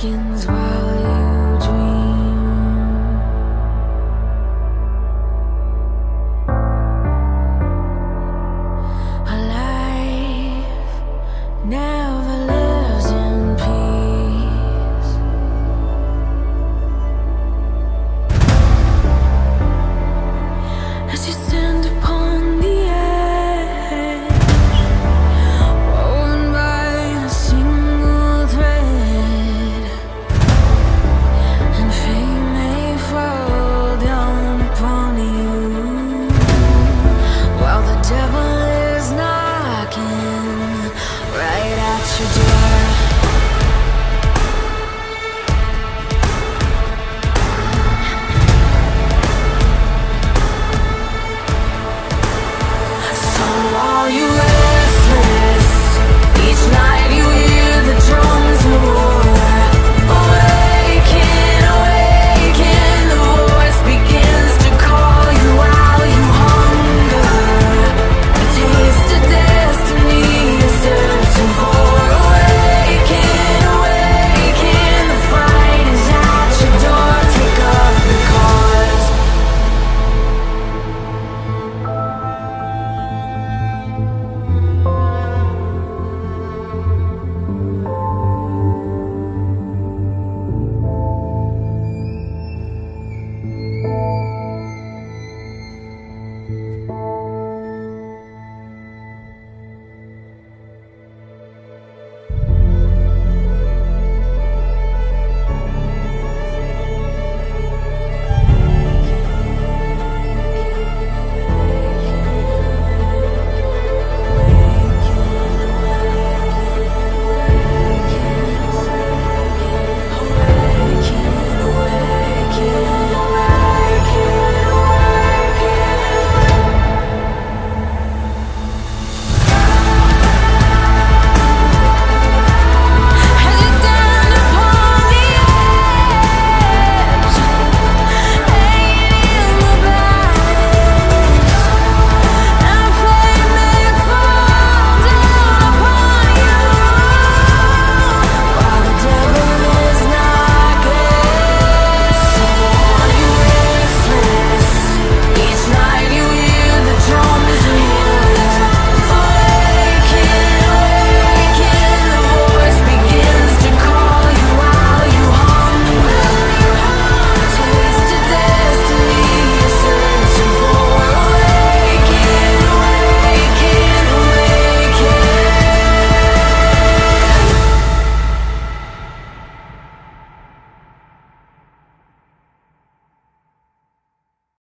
beckons wide.